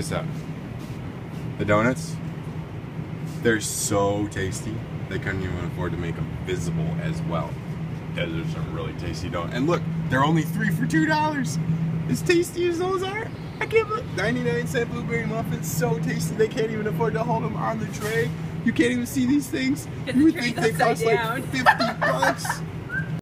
this out. The donuts, they're so tasty, they couldn't even afford to make them visible as well. Because there's some really tasty donuts. And look, they're only three for two dollars. As tasty as those are, I can't believe 99 cent blueberry muffins, so tasty they can't even afford to hold them on the tray. You can't even see these things. You would think they cost down. like 50.